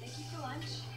Thank you for lunch.